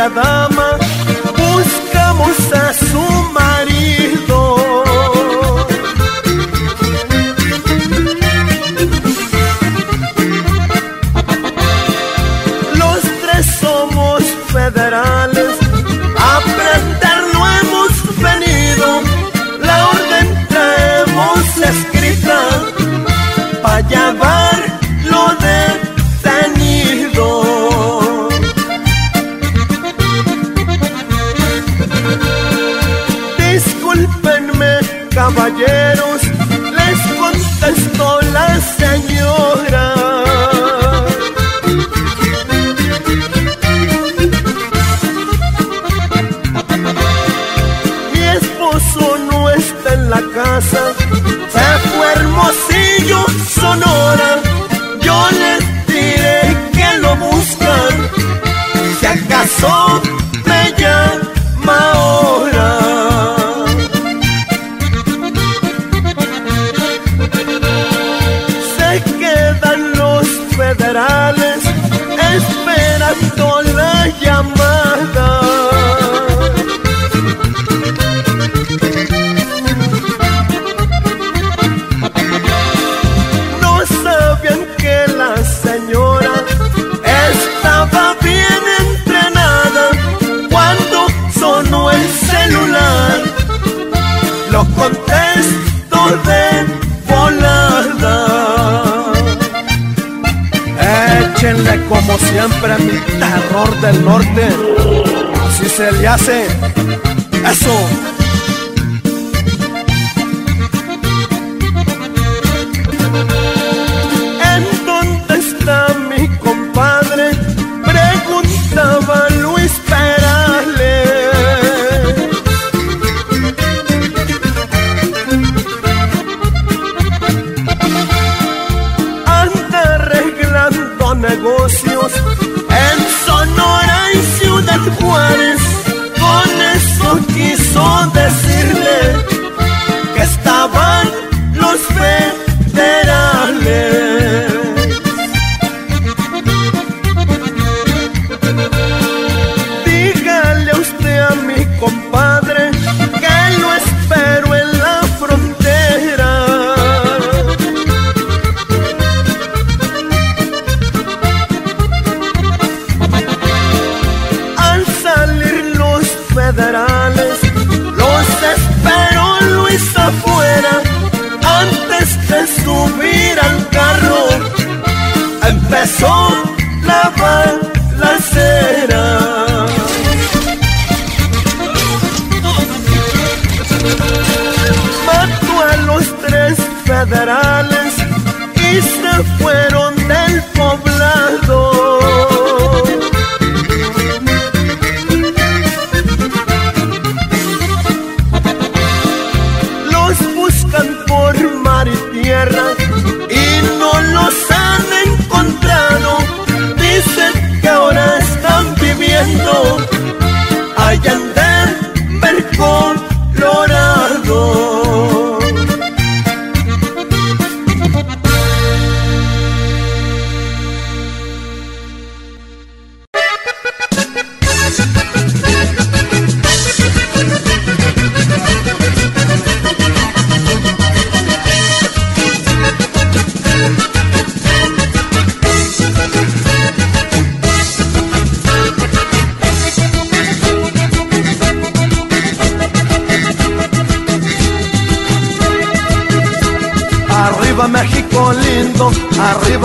cada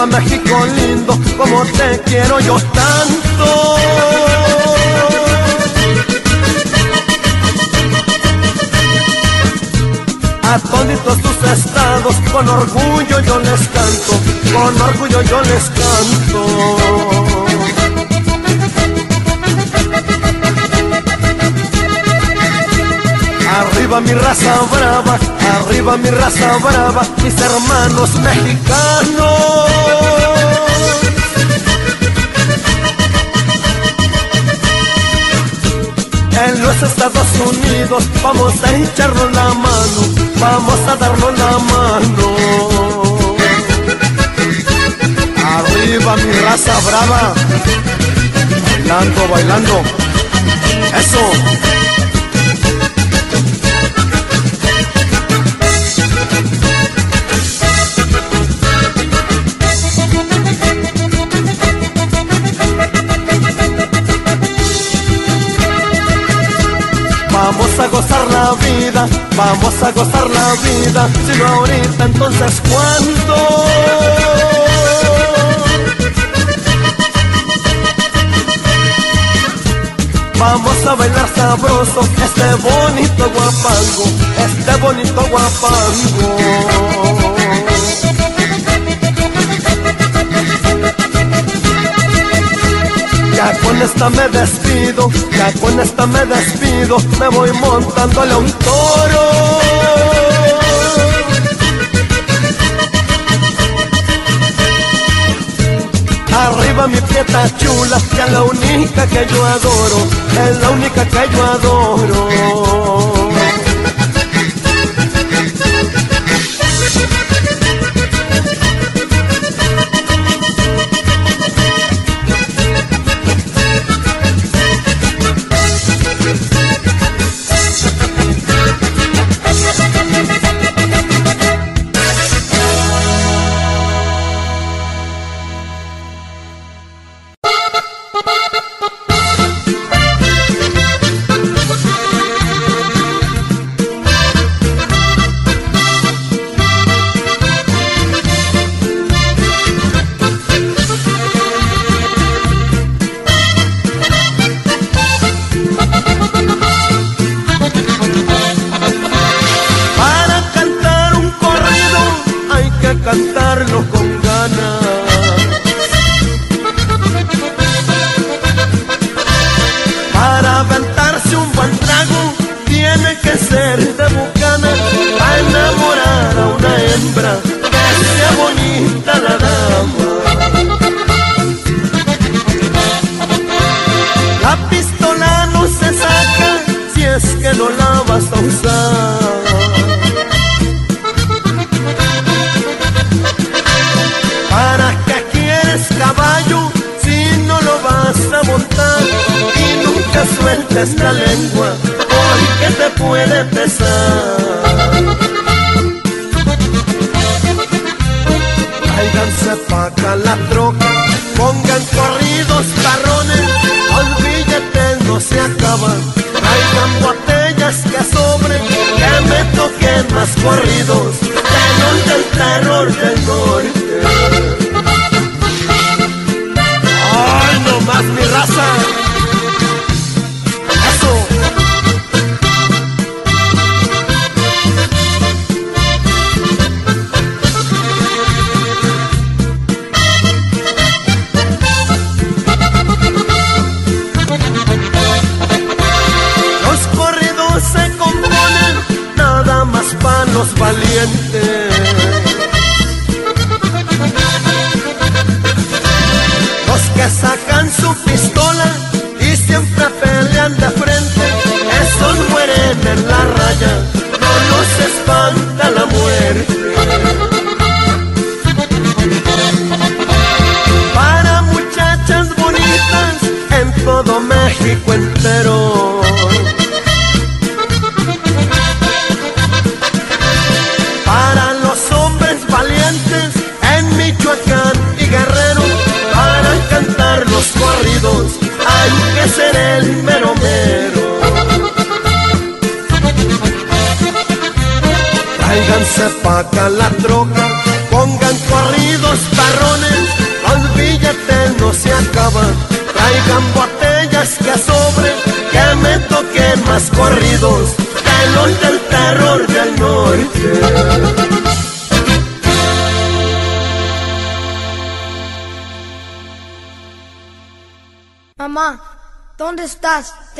México lindo, como te quiero yo tanto. A todos tus estados, con orgullo yo les canto, con orgullo yo les canto. Arriba mi raza brava, arriba mi raza brava, mis hermanos mexicanos. en los Estados Unidos. Vamos a hincharnos la mano, vamos a darnos la mano. Arriba mi raza brava, bailando, bailando. Eso. vamos a gozar la vida, si no ahorita entonces cuándo. Vamos a bailar sabroso este bonito guapango, este bonito guapango. Ya con esta me despido, ya con esta me despido, me voy montándole a un toro. Arriba mi prieta chula, que es la única que yo adoro, es la única que yo adoro.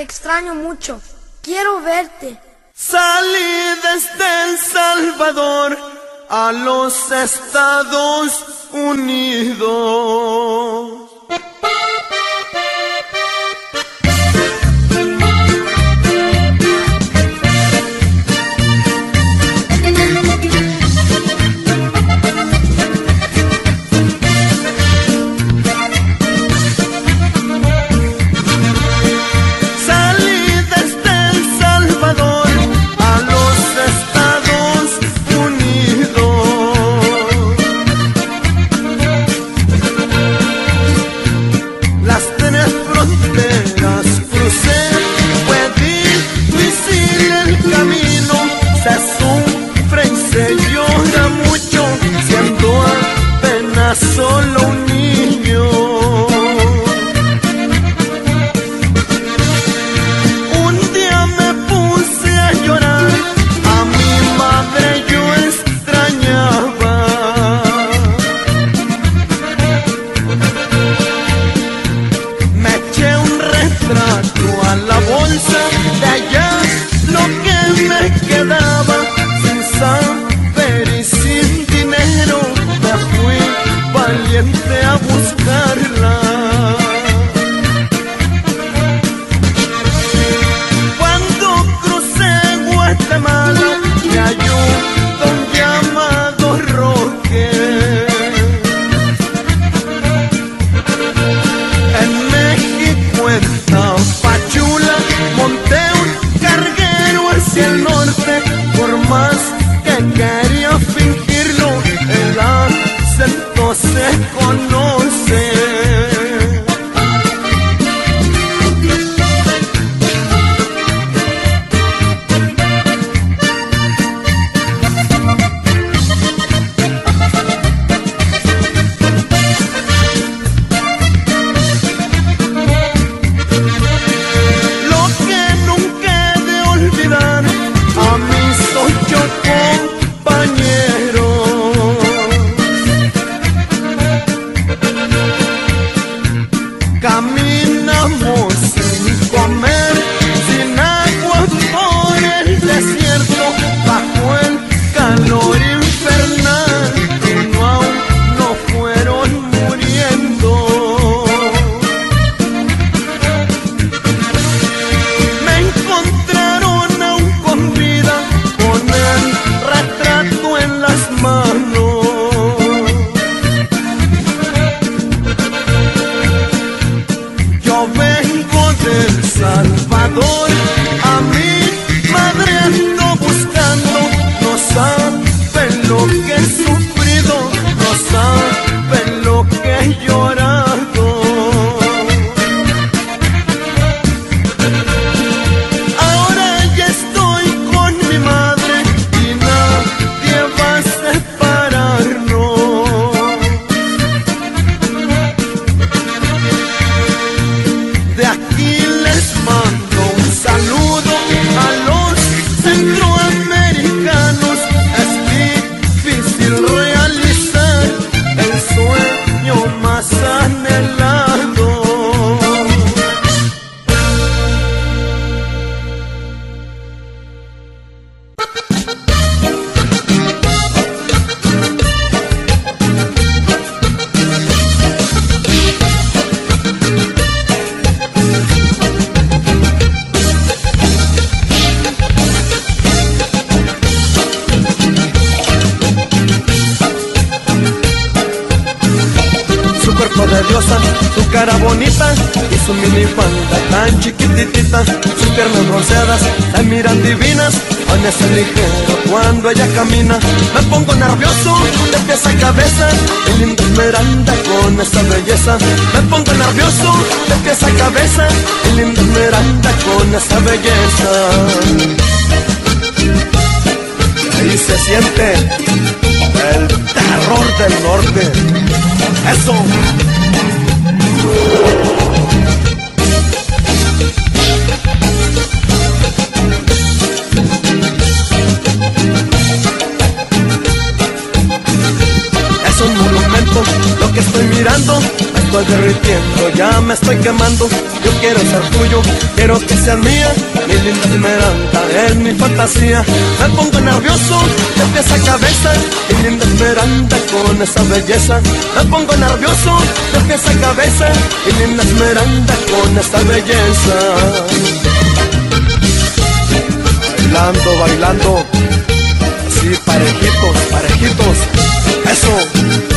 extraño mucho. Quiero verte. Salí desde El Salvador a los Estados Unidos. Esmeralda es mi fantasía. Me pongo nervioso de pies a cabeza. Mi linda esmeralda con esa belleza. Me pongo nervioso de pies a cabeza. Mi linda esmeralda con esa belleza. Bailando, bailando. Así parejitos, parejitos. Eso.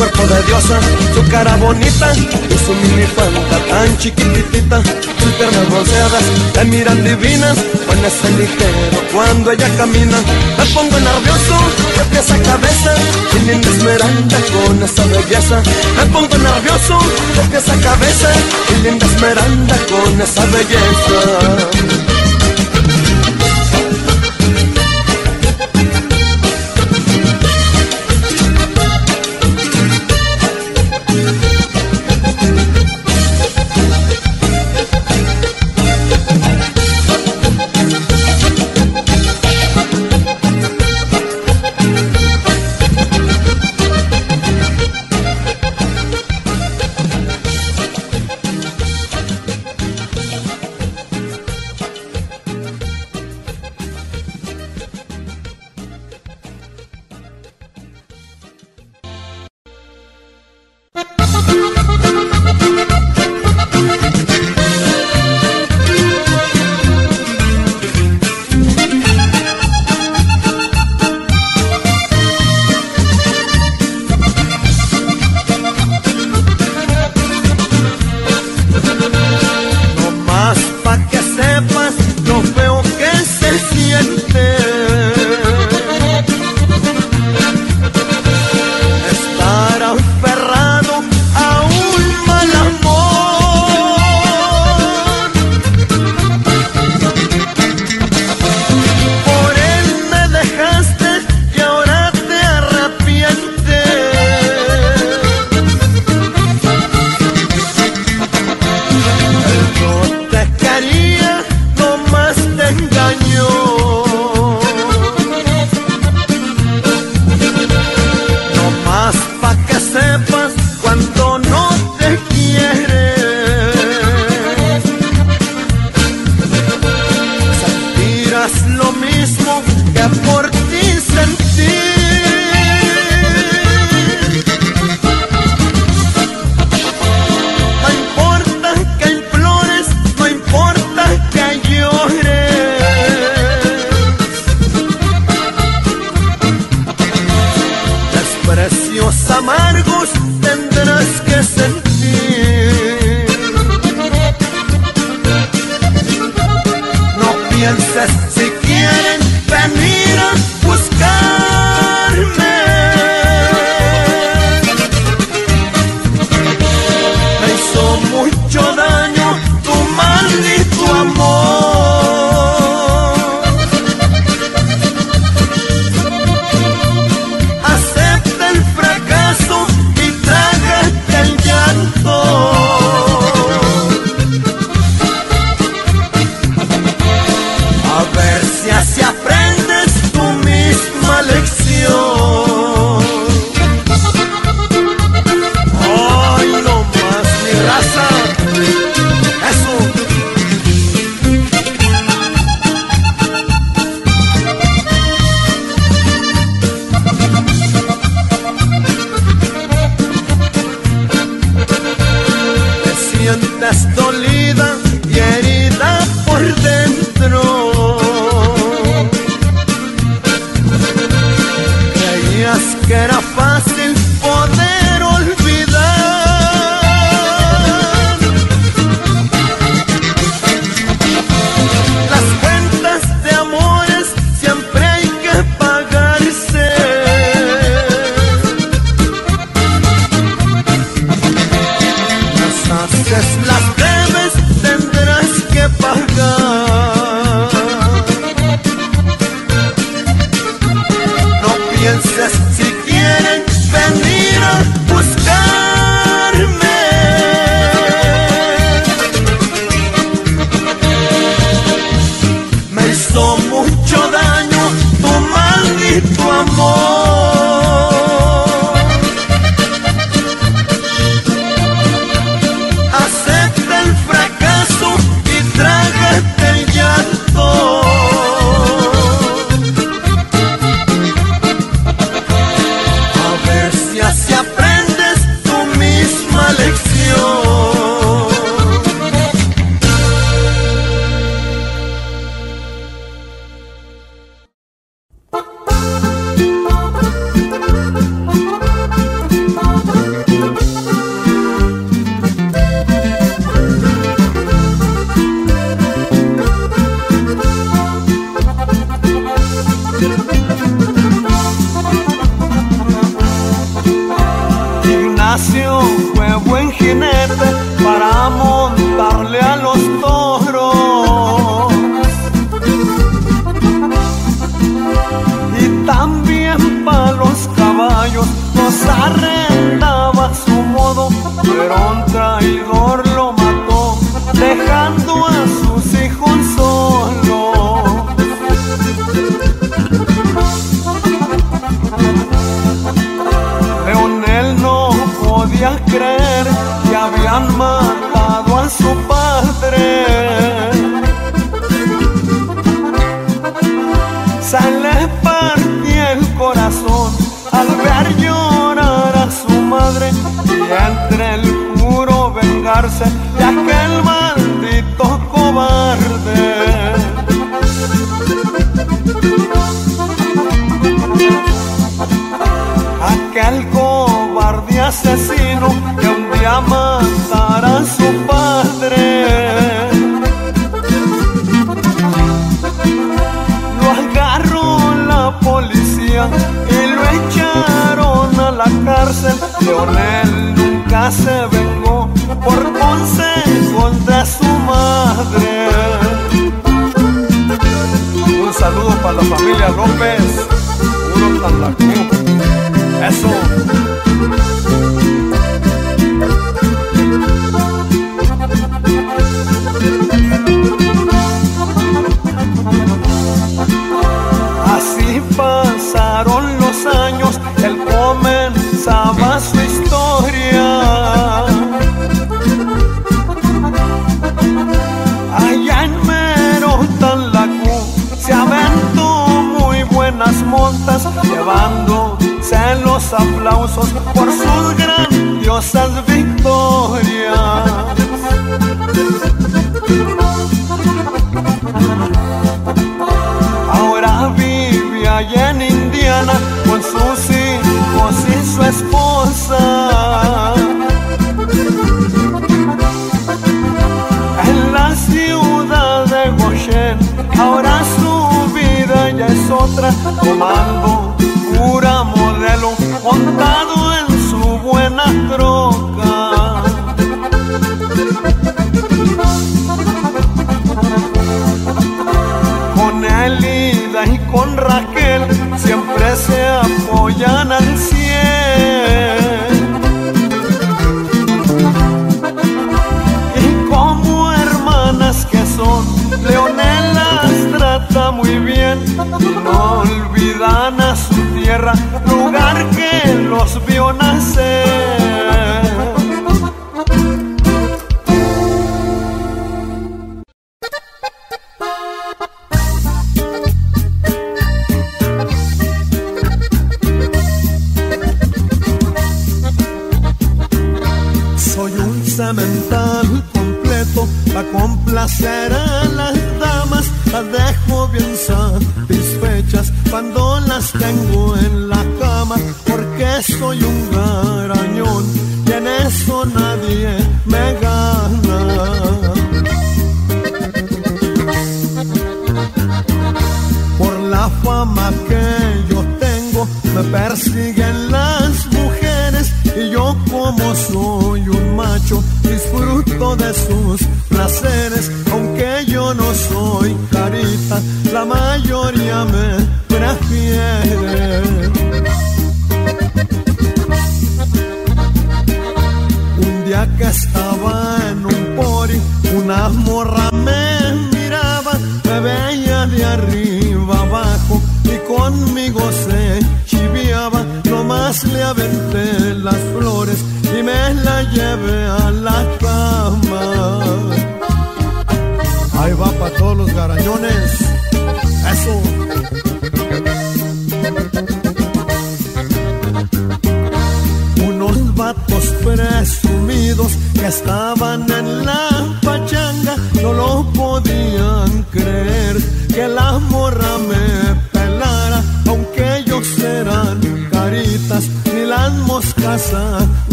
Cuerpo de diosa, su cara bonita y su minifalda tan chiquititita, sus piernas bronceadas la miran divinas, con ese ligero cuando ella camina, me pongo nervioso de pies a cabeza, y linda esmeralda con esa belleza, me pongo nervioso de pies a cabeza, y linda esmeralda con esa belleza. Que habían matado a su padre. Se le partía el corazón al ver llorar a su madre y entre el juro vengarse de aquel maldito cobarde. aquel cobarde asesino que un día matara a su padre. Lo agarró la policía y lo echaron a la cárcel. Leonel nunca se vengó por consejos de su madre. Un saludo para la familia López, la eso. Así pasaron los años, él comenzaba su historia. Allá en Mero Tanlacú se aventó muy buenas montas, merecen los aplausos por sus grandiosas victorias. Ahora vive allá en Indiana con sus hijos y su esposa. En la ciudad de Goshen, ahora su vida ya es otra, tomando montado en su buena troca. Con Elida y con Raquel siempre se apoyan al cielo. Y como hermanas que son, Leonel las trata muy bien no olvidan a su lugar que los vio nacer.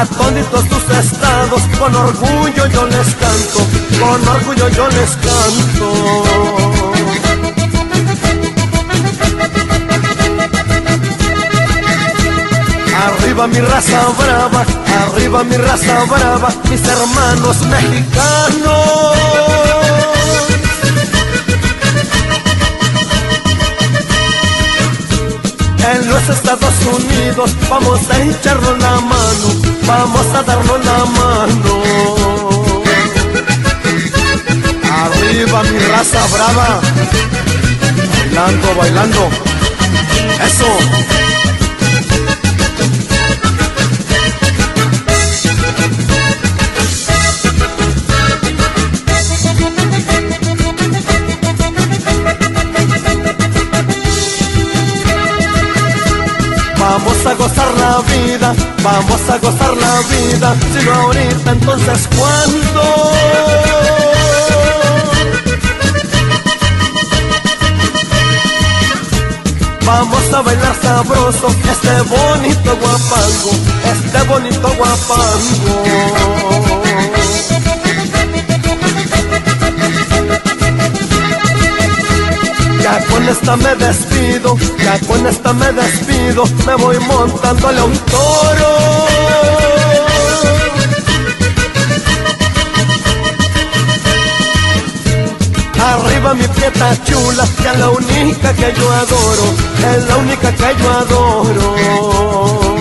A toditos tus estados, con orgullo yo les canto, con orgullo yo les canto. Arriba mi raza brava, arriba mi raza brava, mis hermanos mexicanos. En los Estados Unidos vamos a echarnos la mano, vamos a darnos la mano. Arriba mi raza brava, bailando, bailando. Eso. Vamos a gozar la vida, si no ahorita entonces ¿cuándo? Vamos a bailar sabroso, este bonito guapango, este bonito guapango. Ya con esta me despido, ya con esta me despido, me voy montándole a un toro. Arriba mi prieta chula, que es la única que yo adoro, es la única que yo adoro.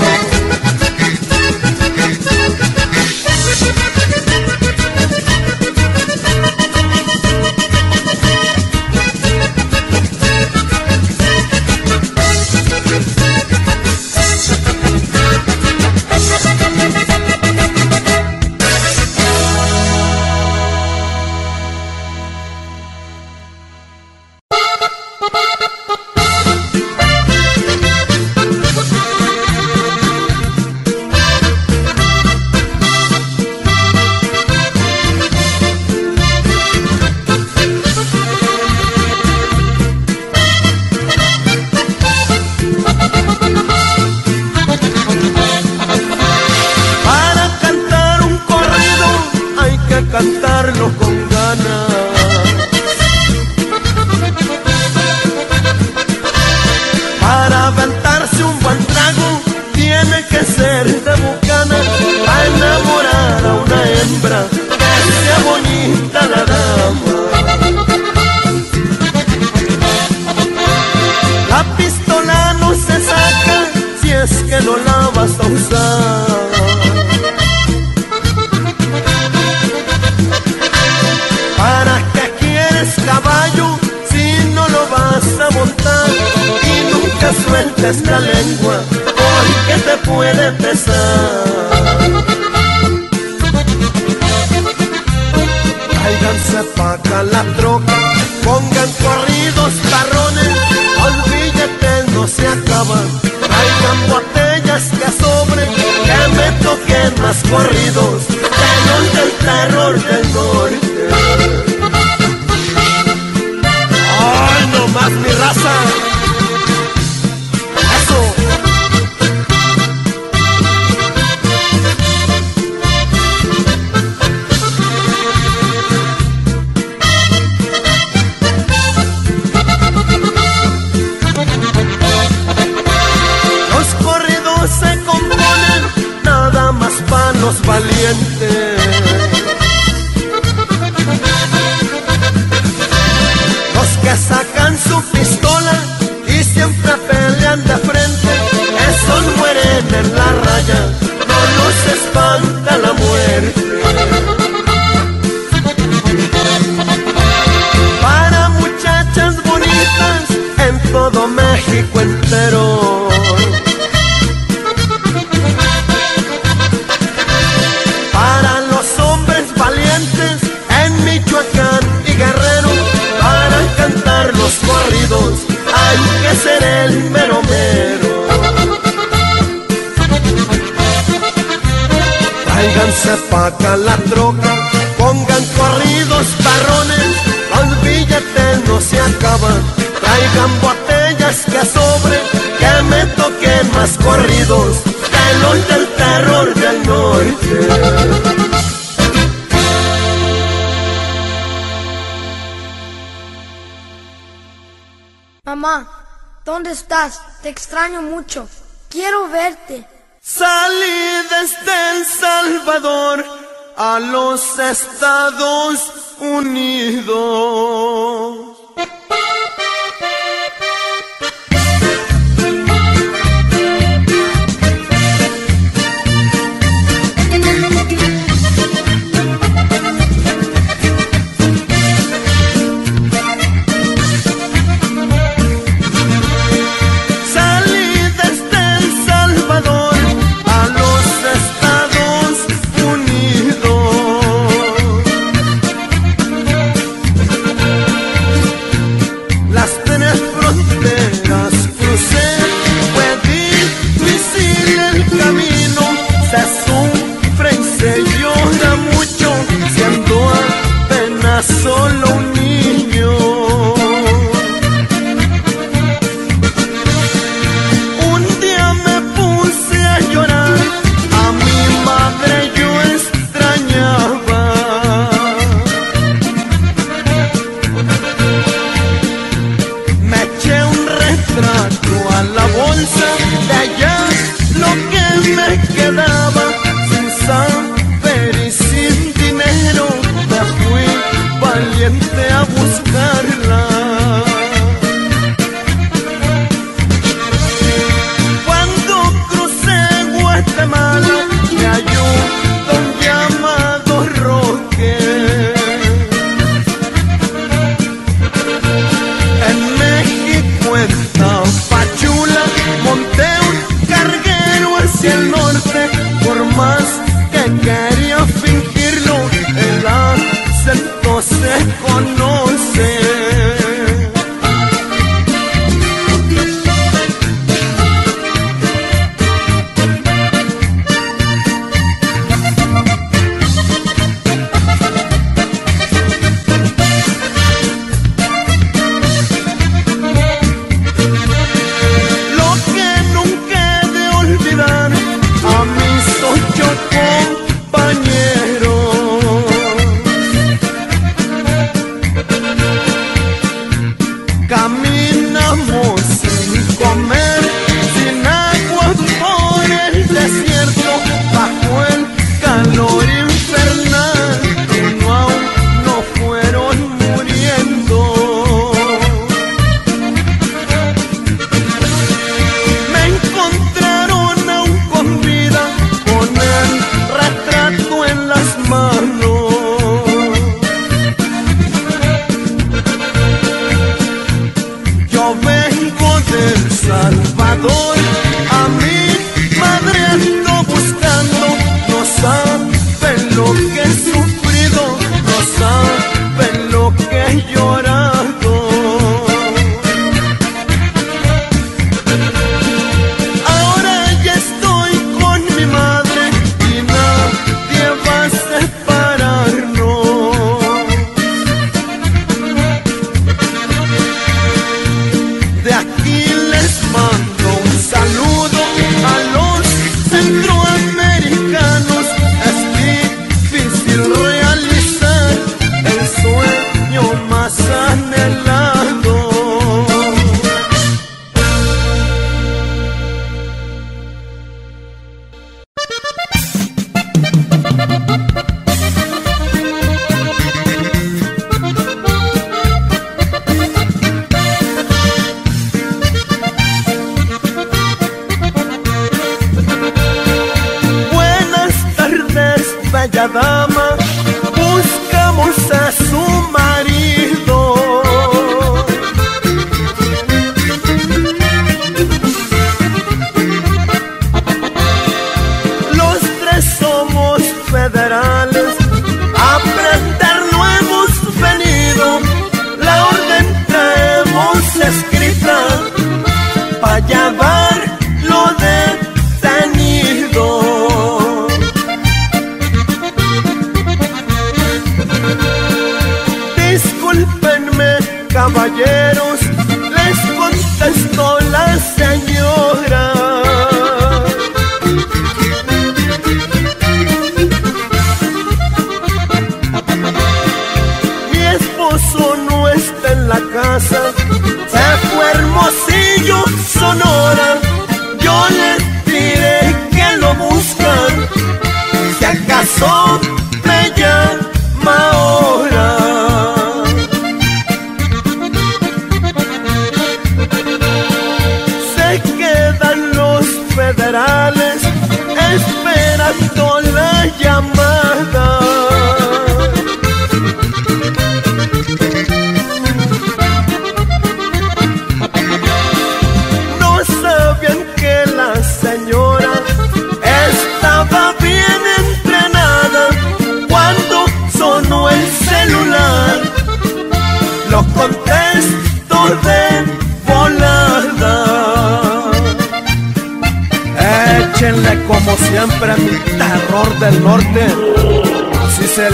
extraño mucho. Quiero verte. Salí desde El Salvador a los Estados Unidos.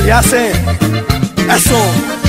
Le hace eso.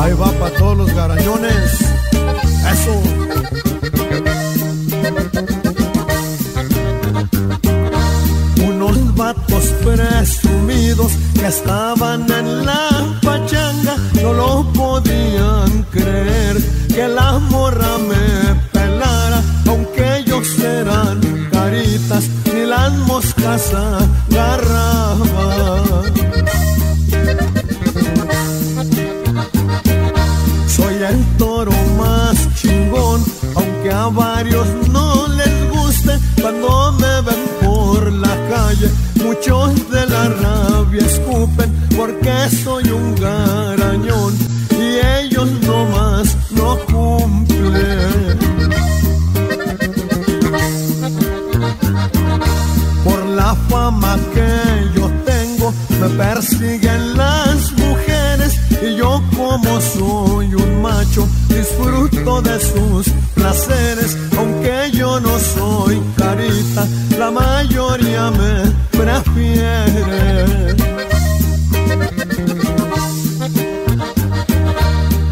Ahí va para todos los garañones. Eso. Unos vatos presumidos que estaban en la pachanga no lo podían creer que la morra me pelara, aunque ellos eran caritas ni las moscas agarran. el toro más chingón, aunque a varios no les guste cuando me ven por la calle. Muchos de la rabia escupen porque soy un garañón y ellos no más no cumplen. Por la fama que yo tengo, me persiguen las mujeres y yo como soy un de sus placeres aunque yo no soy carita la mayoría me prefiere.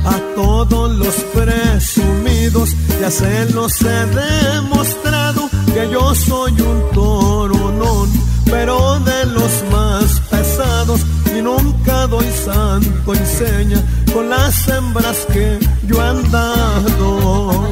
A todos los presumidos ya se los he demostrado que yo soy un toronón santo enseña con las hembras que yo he andado.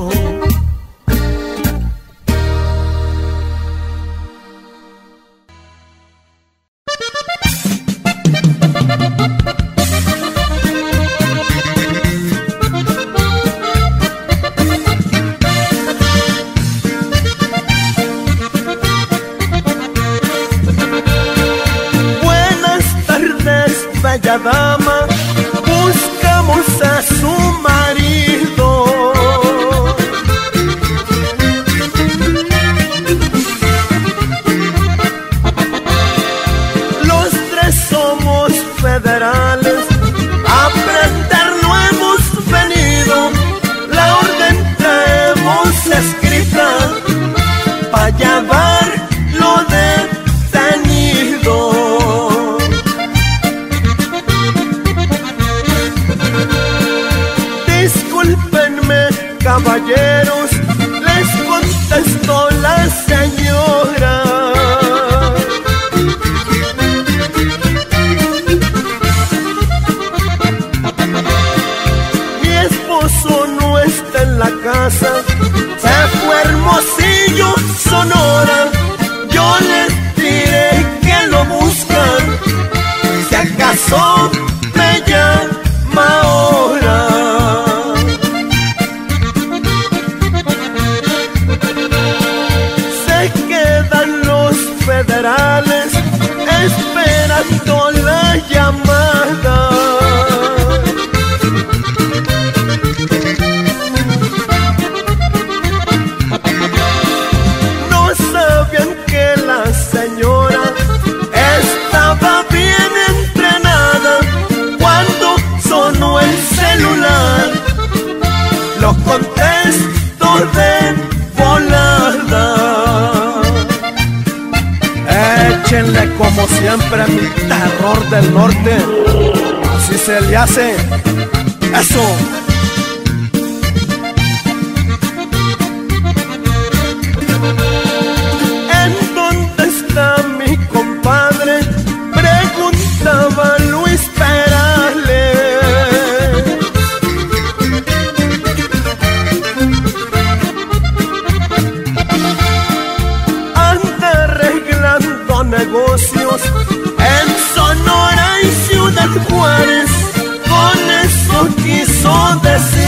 I see.